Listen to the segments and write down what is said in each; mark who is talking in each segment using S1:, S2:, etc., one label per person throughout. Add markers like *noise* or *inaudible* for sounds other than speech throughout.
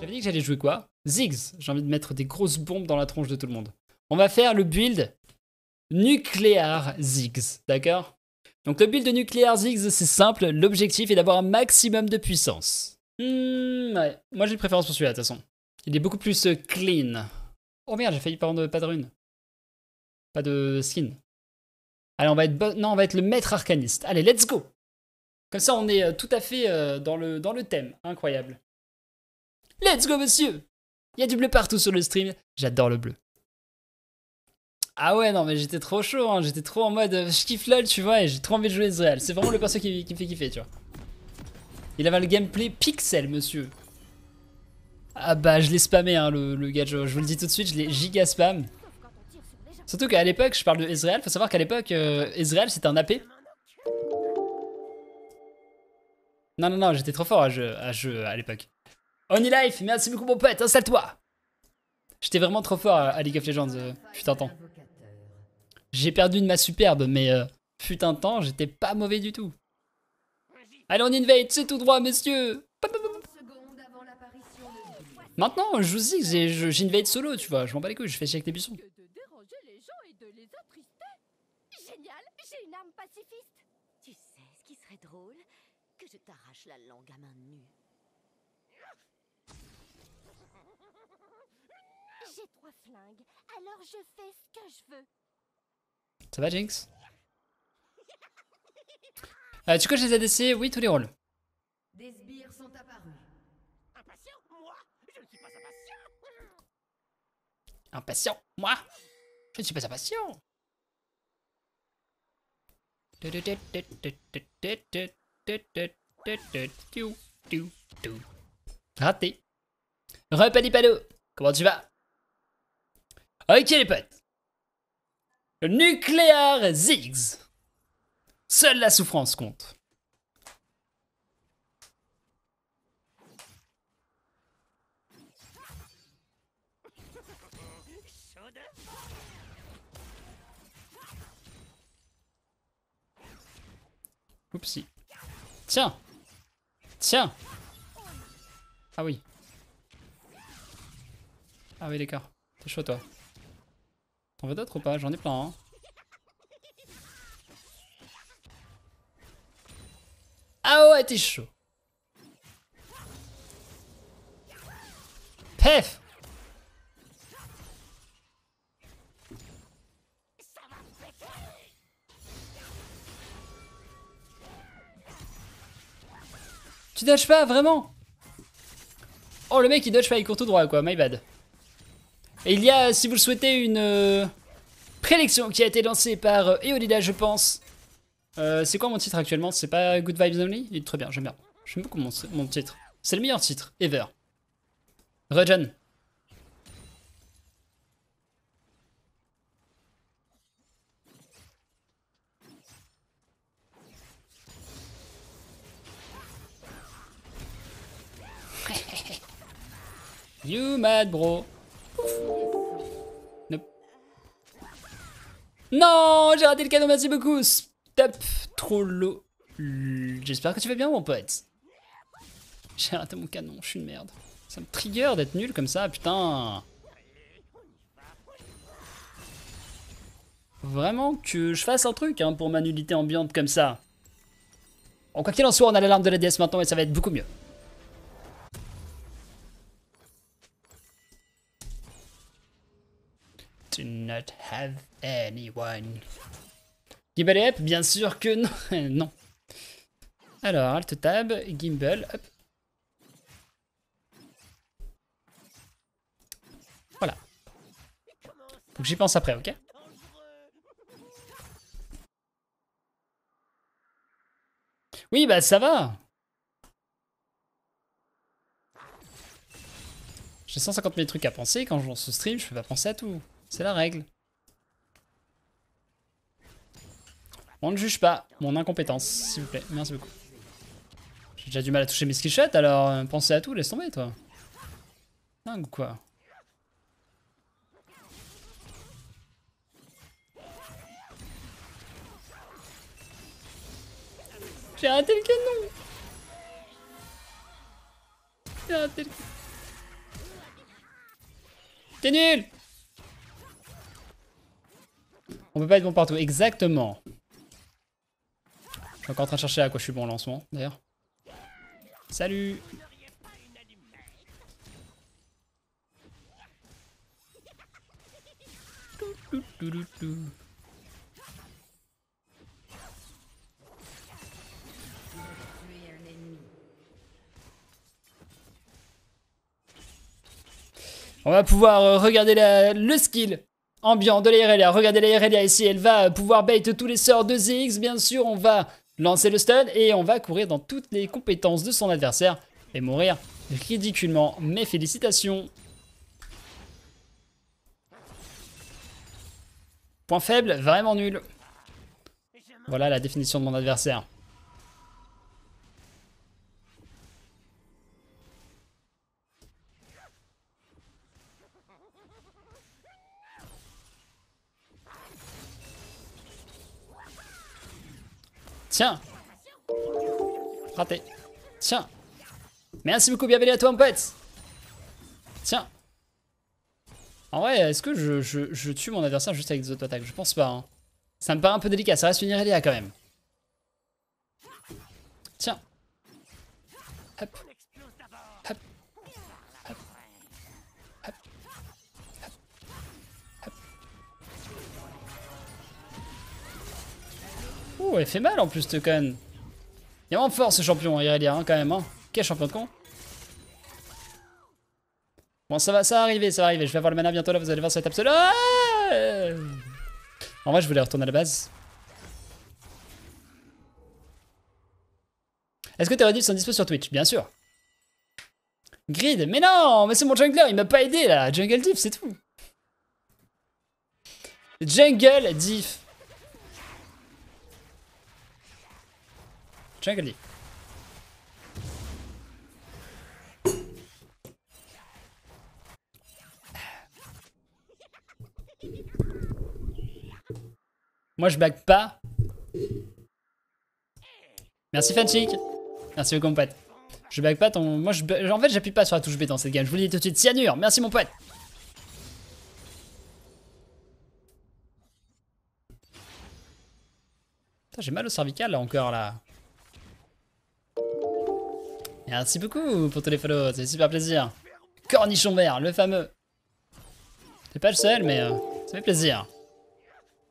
S1: J'avais dit que j'allais jouer quoi Ziggs. J'ai envie de mettre des grosses bombes dans la tronche de tout le monde. On va faire le build nucléaire Ziggs, d'accord? Donc le build de nucléaire Ziggs, c'est simple. L'objectif est d'avoir un maximum de puissance. Hmm. Moi j'ai une préférence pour celui-là, de toute façon. Il est beaucoup plus euh, clean. Oh merde, j'ai failli prendre pas de rune. Pas de skin. Allez, on va être, non, on va être le maître arcaniste. Allez, let's go Comme ça, on est euh, tout à fait euh, dans, le, dans le thème. Incroyable. Let's go, monsieur Il y a du bleu partout sur le stream. J'adore le bleu. Ah ouais, non, mais j'étais trop chaud. hein. J'étais trop en mode... euh, je kiffe LOL, tu vois, et j'ai trop envie de jouer Ezreal. C'est vraiment le perso qui, me fait kiffer, tu vois. Il avait le gameplay pixel, monsieur. Ah bah, je l'ai spammé, hein, le, le gadget. Je vous le dis tout de suite, je l'ai giga spam. Surtout qu'à l'époque, je parle de Ezreal, faut savoir qu'à l'époque, euh, Ezreal c'était un AP. Non, non, non, j'étais trop fort à jeu à, jeu, à l'époque. OnlyLife, merci beaucoup mon pote, installe-toi J'étais vraiment trop fort à, League of Legends, euh, fut un temps. J'ai perdu de ma superbe, mais euh, fut un temps, j'étais pas mauvais du tout. Allez, on invade, c'est tout droit, messieurs Maintenant, je vous dis j'invade solo, tu vois, je m'en bats les couilles, je fais chier avec les buissons.
S2: de de.
S3: Génial, j'ai une arme pacifiste. Tu sais ce qui serait drôle? Que je t'arrache la langue à main nue. J'ai trois flingues, alors je fais ce que je veux.
S1: Ça va, Jinx? Euh, Tu coches les ADC Oui, tous les rôles.
S4: Des sbires sont apparus.
S5: Impatient Moi? Je ne suis pas impatient
S1: Impatient Moi? Je ne suis pas impatient Raté. Repalipalo Comment tu vas? Ok les potes. Nucléaire Ziggs. Seule la souffrance compte. Oupsie. Tiens Tiens Ah oui. Ah oui, d'accord. T'es chaud, toi. T'en veux d'autres ou pas? J'en ai plein, hein. Ah ouais, t'es chaud. Pef Tu dodges pas, vraiment? Oh, le mec, il dodge pas, il court tout droit, quoi, my bad. Et il y a, si vous le souhaitez, une euh, prélection qui a été lancée par euh, Eolida, je pense. Euh, c'est quoi mon titre actuellement? C'est pas Good Vibes Only? Il est très bien, j'aime bien. J'aime beaucoup mon, mon titre. C'est le meilleur titre, ever. Rejan. Non, j'ai raté le cadeau, merci beaucoup. Stop, trop low. J'espère que tu vas bien, mon pote. J'ai raté mon canon, je suis une merde. Ça me trigger d'être nul comme ça, putain. Vraiment que je fasse un truc hein, pour ma nullité ambiante comme ça. Bon, quoi qu'il en soit, on a l'alarme de la DS maintenant et ça va être beaucoup mieux. Not have anyone. Gimbal et up Bien sûr que non. *laughs* non. Alors, Alt Tab, Gimbal, hop. Voilà. Faut que j'y pense après, ok? Oui, bah ça va. J'ai 150 000 trucs à penser. Quand je lance ce stream, je peux pas penser à tout. C'est la règle. On ne juge pas mon incompétence, s'il vous plaît. Merci beaucoup. J'ai déjà du mal à toucher mes skillshots, alors euh, pensez à tout, laisse tomber, toi. Dingue ou quoi? J'ai raté le canon J'ai raté le coup. T'es nul On peut pas être bon partout, exactement. Je suis encore en train de chercher à quoi je suis bon en lancement, d'ailleurs. Salut. On va pouvoir regarder la- le skill ambiant de la. Regardez la ici, elle va pouvoir bait tous les sorts de ZX. Bien sûr, on va lancer le stun et on va courir dans toutes les compétences de son adversaire et mourir ridiculement. Mes félicitations. Point faible, vraiment nul. Voilà la définition de mon adversaire. Tiens Raté. Tiens Merci beaucoup, bienvenue à toi, mon pote Tiens En vrai, est-ce que je, je- je tue mon adversaire juste avec des auto-attaques? Je pense pas. hein. Ça me paraît un peu délicat, ça reste une Irelia quand même. Tiens Hop Ouh, elle fait mal en plus, conne. Il est vraiment fort ce champion, Irelia, hein, quand même. Hein. Quel champion de con. Bon, ça va, ça va arriver, ça va arriver. Je vais avoir le mana bientôt là, vous allez voir, ça va être absolu. En vrai, je voulais retourner à la base. Est-ce que tes rediffs sont dispo sur Twitch? Bien sûr. Grid, mais non, mais c'est mon jungler, il m'a pas aidé là. Jungle diff, c'est tout. Jungle diff. Diff. Moi, je back pas. Merci Fanchic. Merci beaucoup mon pote. Je back pas ton... Moi, je... En fait, j'appuie pas sur la touche B dans cette game. Je vous le dis tout de suite. Cyanure. Merci mon pote. J'ai mal au cervical là encore là. Merci beaucoup pour tous les follow, c'est super plaisir. Cornichon vert, le fameux. C'est pas le seul, mais euh, ça fait plaisir.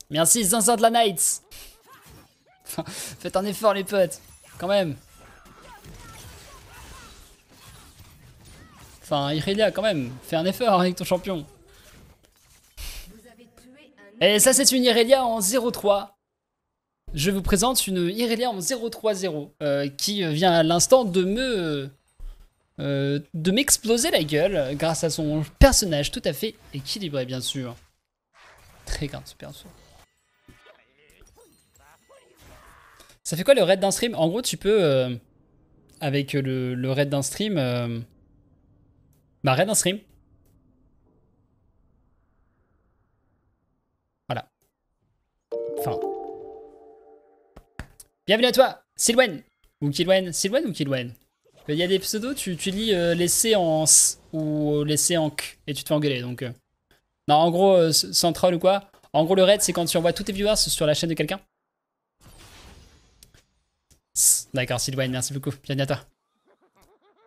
S1: Merci Zinzin de la Knights. *laughs* Faites un effort les potes, quand même. Enfin, Irelia quand même, fais un effort avec ton champion. Et ça c'est une Irelia en 0-3. Je vous présente une Irelia en 0-3-0 euh, qui vient à l'instant de me euh, de m'exploser la gueule grâce à son personnage tout à fait équilibré bien sûr. Très grave ce. Ça fait quoi le raid d'un stream? En gros tu peux euh, avec le, le raid d'un stream euh, bah raid d'un stream. Bienvenue à toi, Silwen Ou Kilwen Silwen ou Kilwen? Il y a des pseudos, tu, tu lis euh, les C en S ou les C en K et tu te fais engueuler donc. euh. Non, en gros, euh, sans troll ou quoi. En gros, le raid, c'est quand tu envoies tous tes viewers sur la chaîne de quelqu'un. D'accord, Silwen, merci beaucoup. Bienvenue à toi.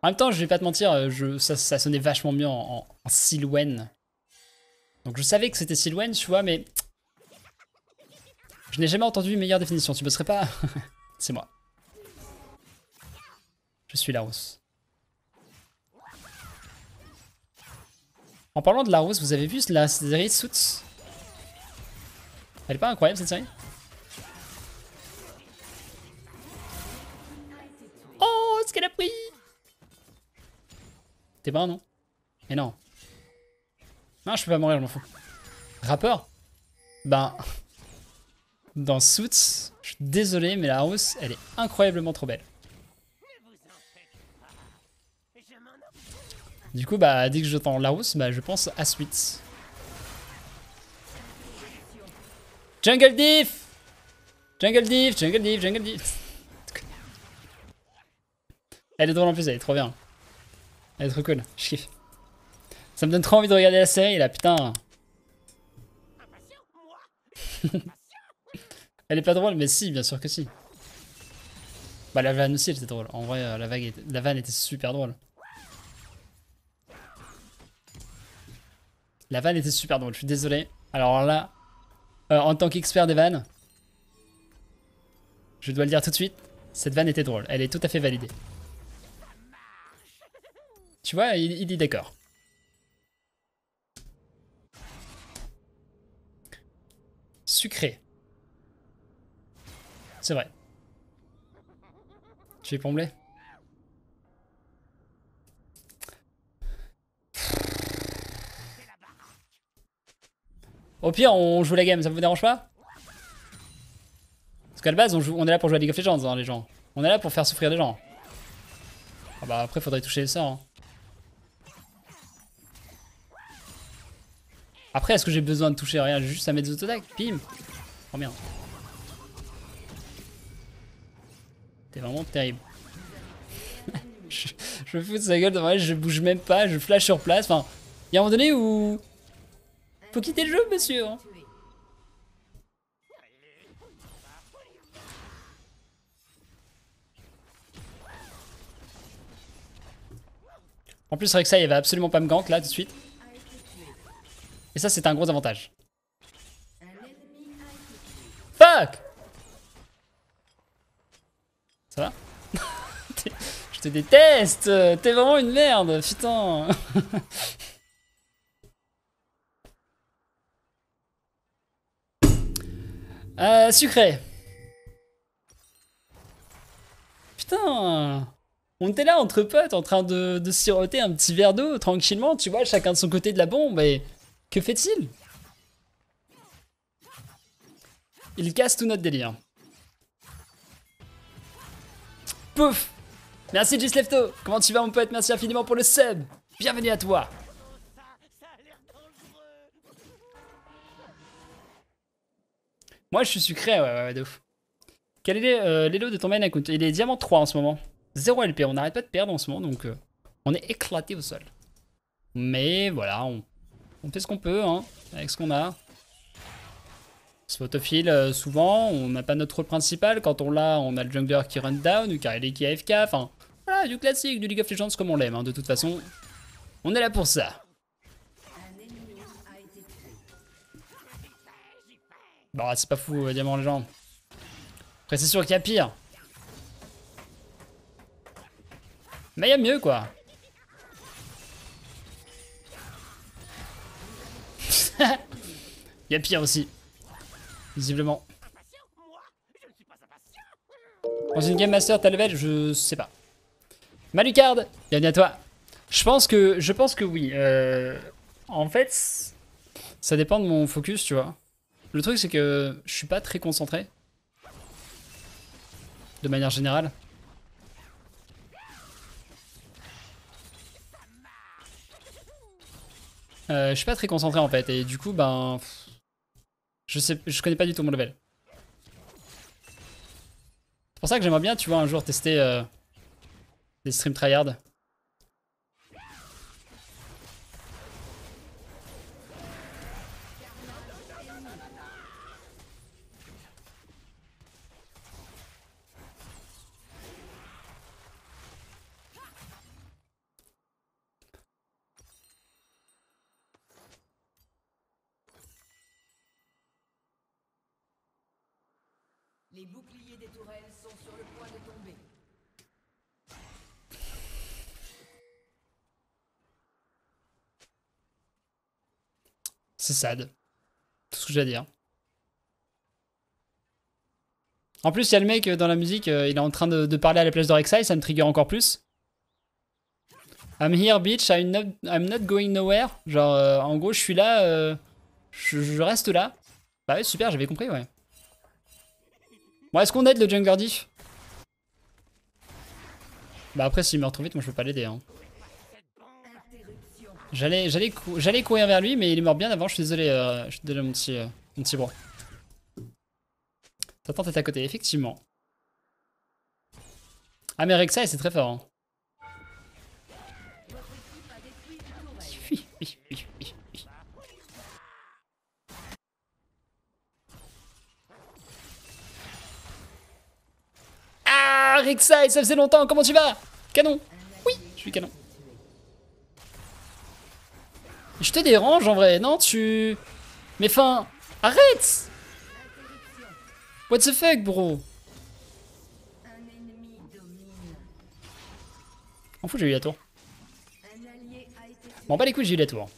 S1: En même temps, je vais pas te mentir, euh, je, ça, ça sonnait vachement bien en, en, en Silwen. Donc je savais que c'était Silwen, tu vois, mais je n'ai jamais entendu une meilleure définition. Tu me serais pas. *laughs* C'est moi. Je suis Laros. En parlant de Laros, vous avez vu la série Suits? Elle est pas incroyable cette série? Oh, ce qu'elle a pris T'es pas non Mais non. Non, je peux pas mourir, je m'en fous. Rappeur? Ben. Dans Suits, je suis désolé, mais la hausse, elle est incroyablement trop belle. Du coup, bah, dès que j'entends la hausse, bah, je pense à Suits. Jungle Diff Jungle Diff, Jungle Diff, Jungle Diff. *laughs* Elle est drôle en plus, elle est trop bien. Elle est trop cool, je kiffe. Ça me donne trop envie de regarder la série là, putain. *laughs* Elle est pas drôle, mais si, bien sûr que si. Bah la vanne aussi elle était drôle. En vrai, euh, la, vague la vanne était super drôle. La vanne était super drôle, je suis désolé. Alors là, euh, en tant qu'expert des vannes, je dois le dire tout de suite, cette vanne était drôle. Elle est tout à fait validée. Tu vois, il, il dit d'accord. Sucré. C'est vrai. Tu es pomblé Au pire, on joue la game, ça vous dérange pas? Parce qu'à la base, on, est là pour jouer à League of Legends, hein, les gens. On est là pour faire souffrir les gens. Ah bah après, faudrait toucher les sorts. hein. Après, est-ce que j'ai besoin de toucher rien juste à mettre des autodacs, bim Trop bien. T'es vraiment terrible. *laughs* je, me fous de sa gueule elle, je bouge même pas, je flash sur place. Enfin, il y a un moment donné où. Faut quitter le jeu, monsieur. hein. En plus, Rek'Sai, il va absolument pas me gank là tout de suite. Et ça, c'est un gros avantage. Fuck *laughs* Je te déteste T'es vraiment une merde, putain *laughs* Euh, sucré. Putain On était là entre potes en train de, de siroter un petit verre d'eau tranquillement, tu vois, chacun de son côté de la bombe, et que fait-il? Il casse tout notre délire. Pouf Merci Gislefto Comment tu vas mon pote? Merci infiniment pour le sub Bienvenue à toi Moi je suis sucré, ouais, ouais, ouais, de ouf. Quel est euh, l'élo de ton main account Il est diamant 3 en ce moment. 0 LP, on n'arrête pas de perdre en ce moment, donc euh, on est éclaté au sol. Mais voilà, on, on fait ce qu'on peut, hein, avec ce qu'on a. Autofile euh, souvent, on n'a pas notre rôle principal. Quand on l'a, on a le jungler qui run down, ou Kareli qui AFK, enfin, voilà, du classique, du League of Legends comme on l'aime, hein, de toute façon. On est là pour ça. Bon, c'est pas fou, euh, Diamant Legend. Après, c'est sûr qu'il y a pire. Mais il y a mieux, quoi. *laughs* Il y a pire aussi. Visiblement. Dans une Game Master, t'as level Je sais pas. Malucard, bienvenue à toi. Je pense que, je pense que oui. Euh, en fait, ça dépend de mon focus, tu vois. Le truc, c'est que je suis pas très concentré. De manière générale. Euh, je suis pas très concentré en fait, et du coup, ben. Je sais, je connais pas du tout mon level. C'est pour ça que j'aimerais bien, tu vois, un jour tester euh, des streams tryhard. C'est sad. Tout ce que j'ai à dire. En plus, il y a le mec euh, dans la musique, euh, il est en train de, parler à la place de Rek'Sai, ça me trigger encore plus. I'm here, bitch, I'm not, going nowhere. Genre, euh, en gros, je suis là, je, reste là. Bah ouais, super, j'avais compris, ouais. Bon, est-ce qu'on aide le jungler diff? Bah après, s'il meurt trop vite, moi je peux pas l'aider. Hein. J'allais j'allais, j'allais courir vers lui, mais il est mort bien avant. Je suis désolé, euh, je suis désolé mon petit, euh, mon petit bro. Tente est à côté, effectivement. Ah mais Rexa, c'est très fort. Hein. Ah Rek'Sai, ça faisait longtemps, comment tu vas? Canon? Oui, je suis canon. Je te dérange en vrai, non Tu... Mais fin... Arrête What the fuck, bro?
S4: Un ennemi domine.
S1: En fout, j'ai eu la tour. Bon, bah les j'ai eu la tour.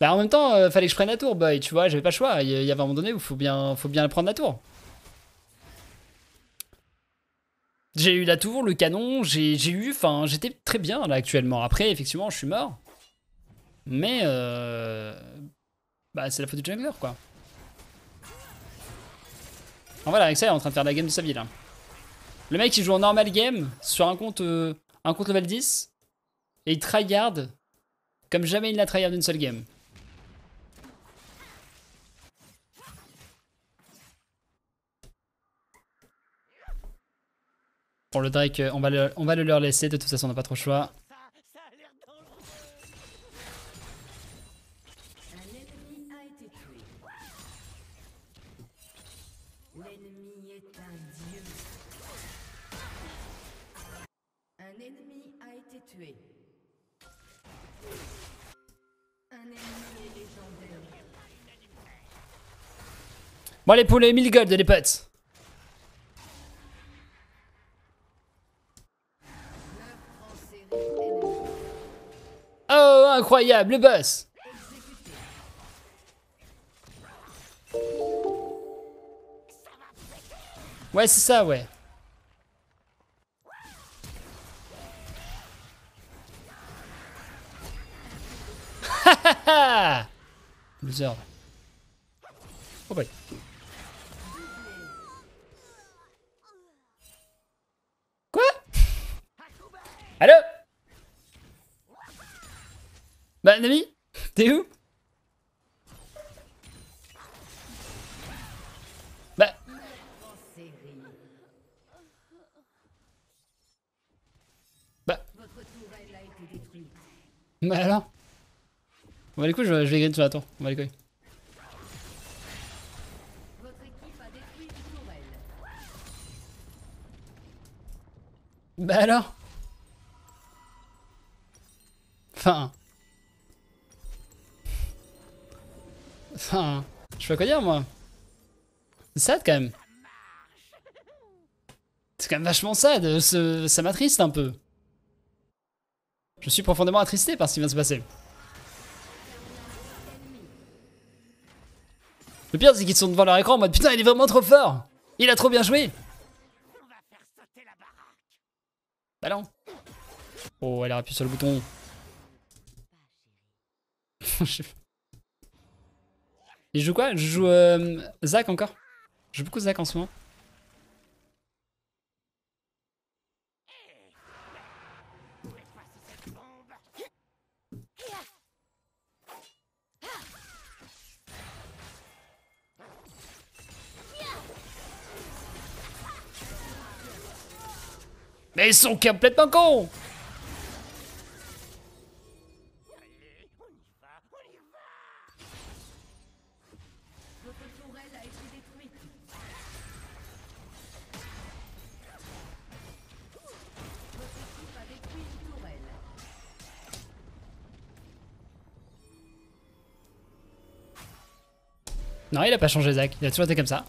S1: Bah en même temps, euh, fallait que je prenne la tour, boy, tu vois, j'avais pas le choix. Il y il y avait un moment donné où faut bien, faut bien prendre la tour. J'ai eu la tour, le canon, j'ai eu, enfin, j'étais très bien là actuellement. Après, effectivement, je suis mort. Mais, euh, bah c'est la faute du jungler, quoi. En voilà, Alexa est en train de faire la game de sa vie là. Le mec il joue en normal game sur un compte, euh, un compte level 10 et il tryhard comme jamais il n'a tryhard une seule game. Pour le Drake, on va, le, on va le leur laisser, de toute façon on n'a pas trop le choix.
S5: Ça, ça a l'air dangereux.
S4: Un ennemi
S1: incroyable, le boss Ouais c'est ça ouais. *laughs* Loser. Oh boy. Quoi? Allô? Bah T'es où? Bah. Bah. Bah alors? On va les couilles, je, je vais gagner sur la tour. On va les couilles. Bah alors? Enfin... Je sais pas quoi dire moi. C'est sad quand même. C'est quand même vachement sad, ce- ça m'attriste un peu. Je suis profondément attristé par ce qui vient de se passer. Le pire c'est qu'ils sont devant leur écran en mode putain il est vraiment trop fort Il a trop bien joué. Bah non. Oh, elle a appuyé sur le bouton. *laughs* Il joue quoi? Je joue euh, Zach encore. Je joue beaucoup Zach en ce moment. Mais ils sont complètement cons Non, il a pas changé Zach. Il a toujours été comme ça.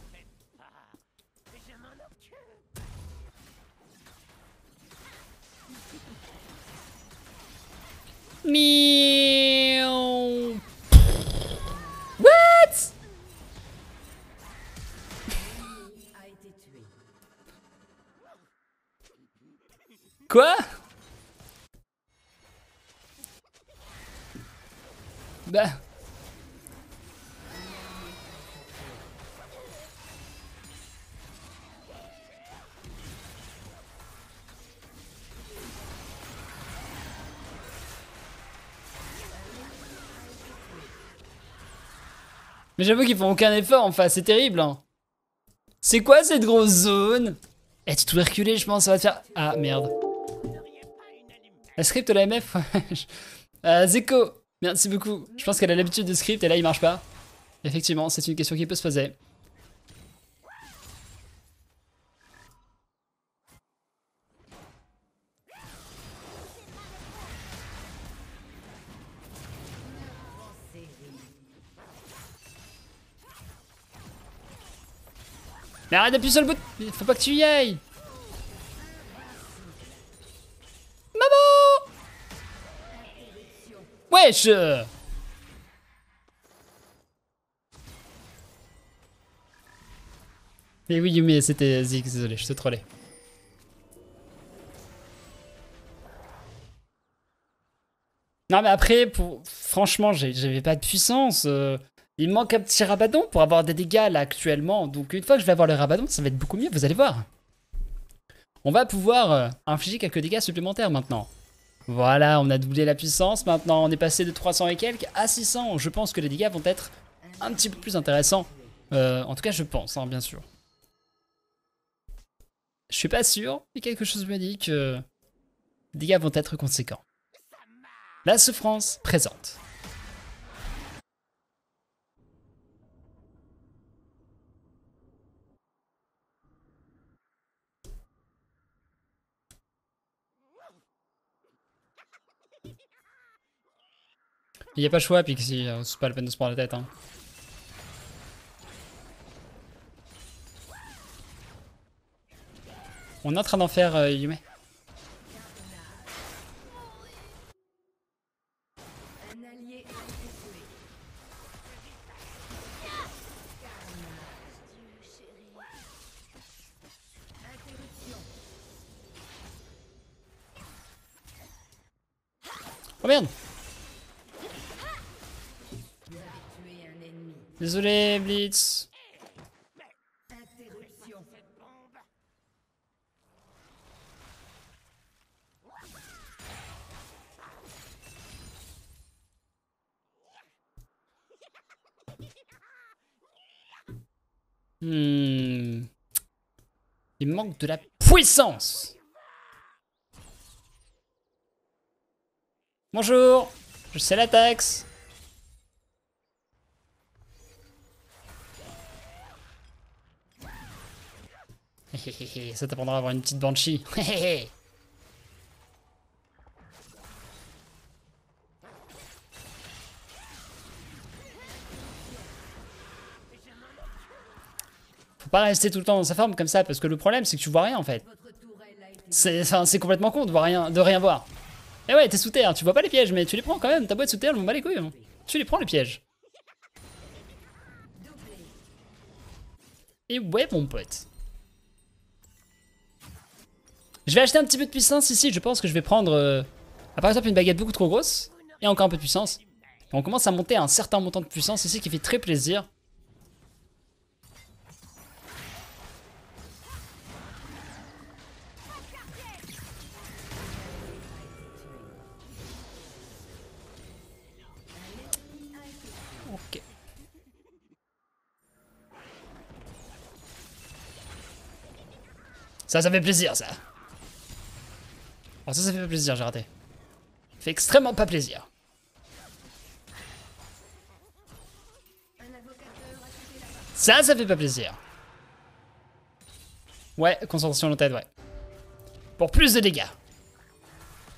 S1: Mais j'avoue qu'ils font aucun effort en face, c'est terrible. Hein. C'est quoi cette grosse zone? Eh, tu dois reculer, je pense, ça va faire... Ah, merde. La script de la MF ouais. *laughs* euh, Zeko, merci beaucoup. Je pense qu'elle a l'habitude de script et là il marche pas. Effectivement, c'est une question qui peut se poser. Mais arrête d'appuyer sur le bouton Faut pas que tu y ailles Maman Wesh Mais oui, mais c'était Ziggs, désolé, je te trollais. Non mais après, pour... franchement, j'avais pas de puissance. euh, Il manque un petit rabadon pour avoir des dégâts là actuellement. Donc une fois que je vais avoir le rabadon, ça va être beaucoup mieux, vous allez voir. On va pouvoir euh, infliger quelques dégâts supplémentaires maintenant. Voilà, on a doublé la puissance. Maintenant, on est passé de 300 et quelques à 600. Je pense que les dégâts vont être un petit peu plus intéressants. Euh, en tout cas, je pense, hein, bien sûr. Je suis pas sûr, mais quelque chose me dit que les dégâts vont être conséquents. La souffrance présente. Il n'y a pas le choix, Pixie, euh, c'est pas la peine de se prendre la tête. Hein. On est en train d'en faire, euh, Yume. Oh merde Désolé, Blitz. Hmm. Il manque de la puissance. Bonjour, je sais la taxe. *laughs* Ça t'apprendra à avoir une petite banshee. *laughs* Faut pas rester tout le temps dans sa forme comme ça parce que le problème c'est que tu vois rien en fait. C'est complètement con de, voir rien, de rien voir. Et ouais, t'es sous terre, tu vois pas les pièges, mais tu les prends quand même. Ta boîte sous terre, elle m'en bat les couilles. hein. Tu les prends les pièges. Et ouais, mon pote. Je vais acheter un petit peu de puissance ici. Je pense que je vais prendre, euh, par exemple, une baguette beaucoup trop grosse et encore un peu de puissance. On commence à monter un certain montant de puissance ici qui fait très plaisir. Ok. Ça, ça fait plaisir, ça. Oh, ça, ça fait pas plaisir, j'ai raté. Ça fait extrêmement pas plaisir. Ça, ça fait pas plaisir. Ouais, concentration en tête, ouais. Pour plus de dégâts.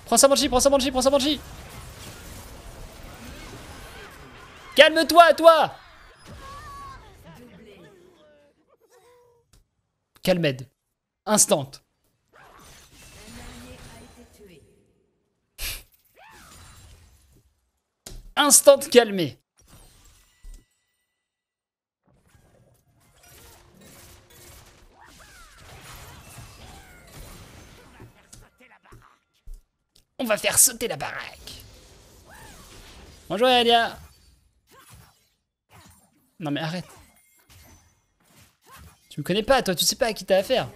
S1: Prends ça, Banshee, prends ça, Banshee, prends ça, Banshee. Calme-toi, toi Calmed. Instant. Instant calmé. On va faire sauter la baraque. Bonjour Elia. Non mais arrête. Tu me connais pas toi, tu sais pas à qui t'as affaire.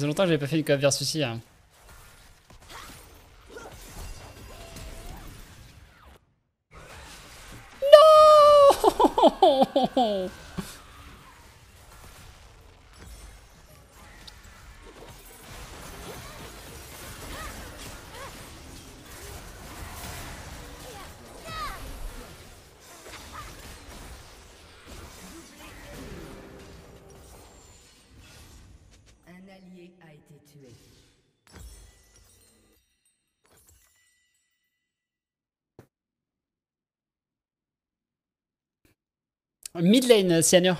S1: Faisait longtemps que j'avais pas fait une coop versus ici. Hein. Non *laughs* Mid lane, Cyanure.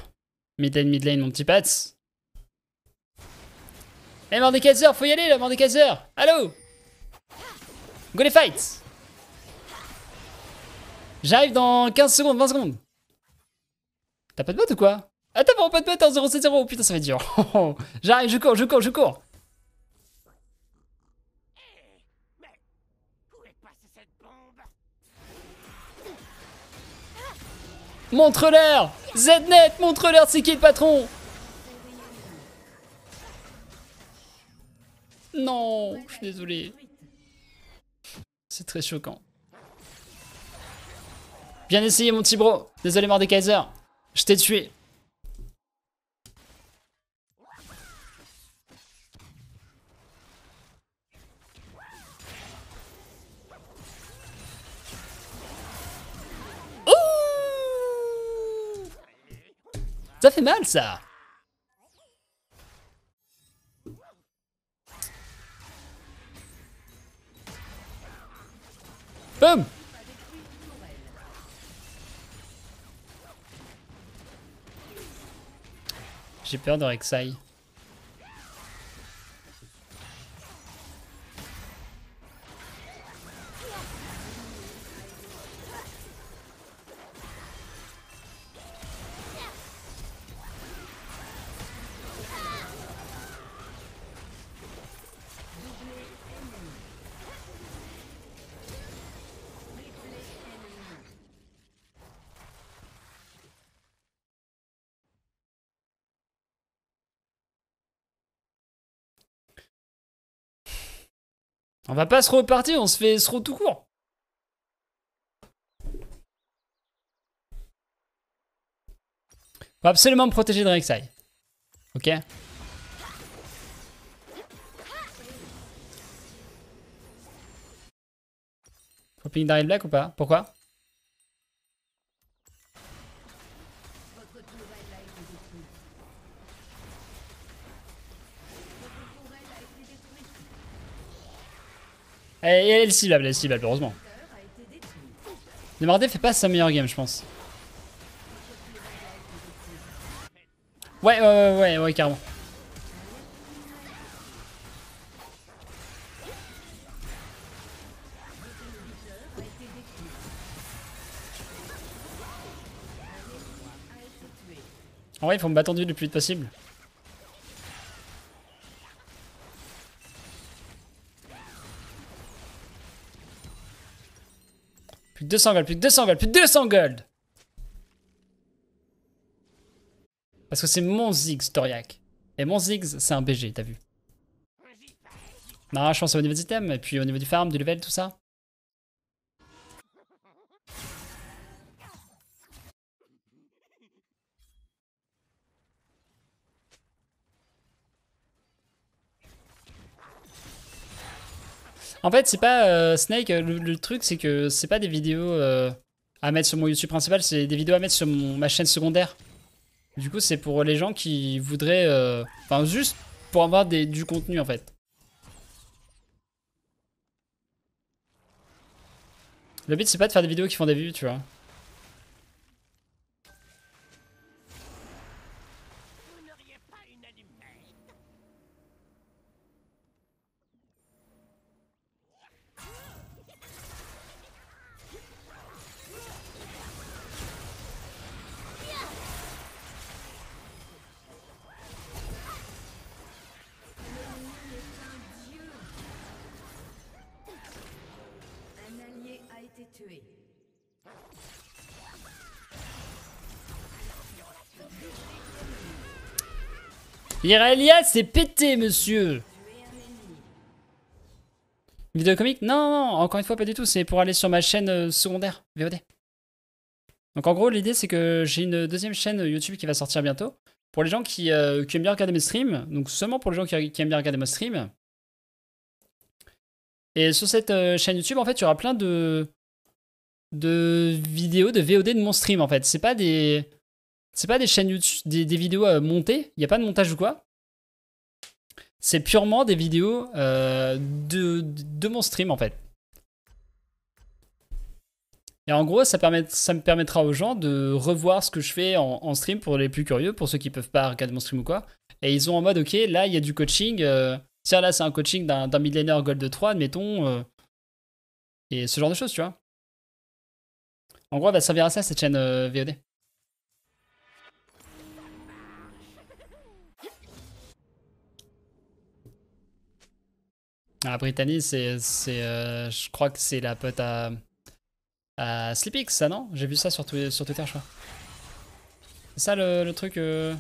S1: Mid lane, mid lane, mon petit Pats. Eh, Mordekaiser, faut y aller là, Mordekaiser Allô Go les fights J'arrive dans 15 secondes, 20 secondes. T'as pas de bot ou quoi? Ah, t'as pas de bot en 070 Putain, ça va être dur. *laughs* J'arrive, je cours, je cours, je cours. Montre-leur Znet, montre-leur c'est qui le patron Non, je suis désolé. C'est très choquant. Bien essayé mon petit bro. Désolé Mordekaiser. Je t'ai tué. Ça fait mal ça. Boum J'ai peur de Rek'Sai. On va pas se repartir, on se fait se tout court. Faut absolument me protéger de Rek'Sai. Ok? Faut ping Black ou pas? Pourquoi? Elle, elle est ciblable, elle est ciblable, heureusement. Demardé fait pas sa meilleure game, je pense. Ouais, ouais, ouais, ouais, ouais, carrément. En vrai, il faut me battre le plus vite possible. 200 gold, plus de 200 gold, plus de 200 gold Parce que c'est mon Ziggs, Toriak. Et mon Ziggs, c'est un BG, t'as vu. Non, je pense au niveau des items, et puis au niveau du farm, du level, tout ça. En fait, c'est pas euh, Snake. Le, truc, c'est que c'est pas des vidéos euh, à mettre sur mon YouTube principal, c'est des vidéos à mettre sur mon, ma chaîne secondaire. Du coup, c'est pour les gens qui voudraient. euh, Enfin, juste pour avoir du contenu en fait. Le but, c'est pas de faire des vidéos qui font des vues, tu vois. Irelia, c'est pété, monsieur Vidéo comique non, non, encore une fois, pas du tout. C'est pour aller sur ma chaîne euh, secondaire, VOD. Donc en gros, l'idée, c'est que j'ai une deuxième chaîne YouTube qui va sortir bientôt. Pour les gens qui, euh, aiment bien regarder mes streams. Donc seulement pour les gens qui, qui aiment bien regarder mes streams. Et sur cette euh, chaîne YouTube, en fait, il y aura plein de, de vidéos, de VOD de mon stream, en fait. C'est pas des... C'est pas des chaînes YouTube, des, vidéos euh, montées. Il n'y a pas de montage ou quoi. C'est purement des vidéos euh, de, de mon stream en fait. Et en gros, ça, permet, ça me permettra aux gens de revoir ce que je fais en, stream pour les plus curieux, pour ceux qui peuvent pas regarder mon stream ou quoi. Et ils ont en mode, ok, là, il y a du coaching. euh, tiens, là, c'est un coaching d'un millénaire Gold 3, admettons. et ce genre de choses, tu vois. En gros, elle va servir à ça, cette chaîne VOD. Ah, Brittany, c'est. c'est, euh, je crois que c'est la pote à. à Sleepix, ça, non? J'ai vu ça sur, sur Twitter, je crois. C'est ça le, le truc. euh,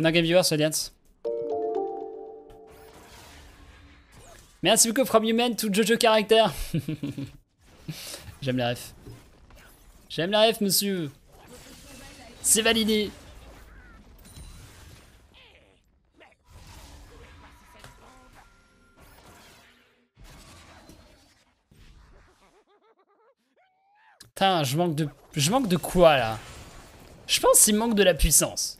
S1: On a Game Viewers, Alliance. Merci beaucoup, From Human to Jojo Character. *laughs* J'aime les refs. J'aime les refs, monsieur. C'est validé. Putain, je manque de... Je manque de quoi, là? Je pense qu'il manque de la puissance.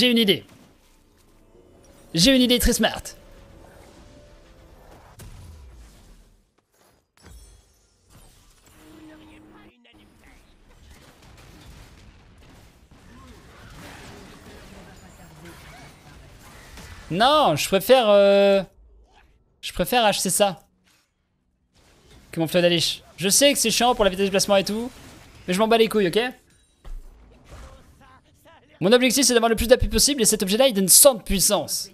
S1: J'ai une idée. J'ai une idée très smart. Non, je préfère... euh, Je préfère acheter ça. Que mon flot d'Alish? Je sais que c'est chiant pour la vitesse de déplacement et tout. Mais je m'en bats les couilles, ok? Mon objectif c'est d'avoir le plus d'appui possible et cet objet là il donne 100 de puissance.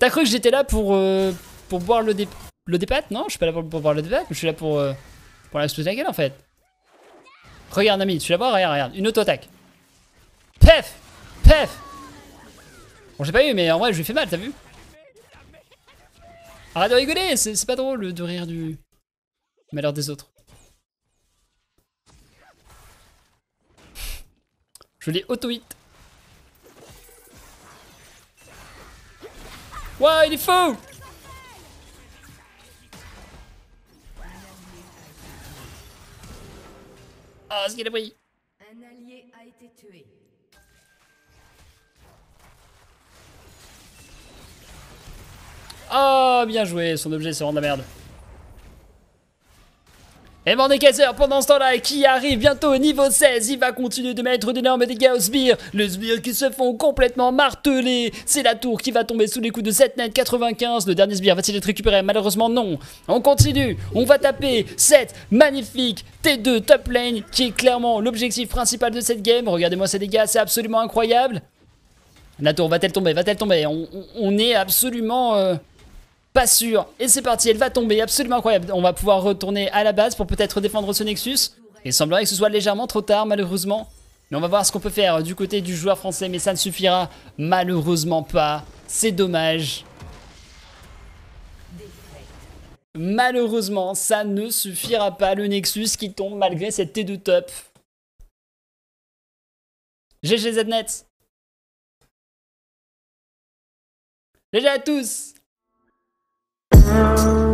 S1: T'as cru que j'étais là pour, euh, pour boire le, dé le dépat Non, je suis pas là pour, pour boire le dépat, je suis là pour, euh, pour la exploser la en fait. Regarde Nami, tu la vois Regarde, regarde, une auto-attaque. Pef Pef Bon j'ai pas eu mais en vrai je lui fais mal, t'as vu? Arrête de rigoler, c'est pas drôle de rire du malheur des autres. Je l'ai auto-hit. Ouah, il est fou Ah, ce qu'il a pris
S4: Un allié a été tué.
S1: Oh, bien joué, son objet vraiment de la merde. Et Mordekaiser, pendant ce temps-là, qui arrive bientôt au niveau 16, il va continuer de mettre d'énormes dégâts aux sbires. Les sbires qui se font complètement marteler. C'est la tour qui va tomber sous les coups de 7net 95. Le dernier sbire va-t-il être récupéré? Malheureusement non. On continue, on va taper cette magnifique T2 top lane qui est clairement l'objectif principal de cette game. Regardez-moi ces dégâts, c'est absolument incroyable. La tour va-t-elle tomber? Va-t-elle tomber? On est absolument... euh, pas sûr. Et c'est parti, elle va tomber, absolument incroyable. On va pouvoir retourner à la base pour peut-être défendre ce Nexus. Il semblerait que ce soit légèrement trop tard, malheureusement. Mais on va voir ce qu'on peut faire du côté du joueur français, mais ça ne suffira malheureusement pas. C'est dommage. Malheureusement, ça ne suffira pas. Le Nexus qui tombe malgré cette T2 top. GG Znet. GG à tous around.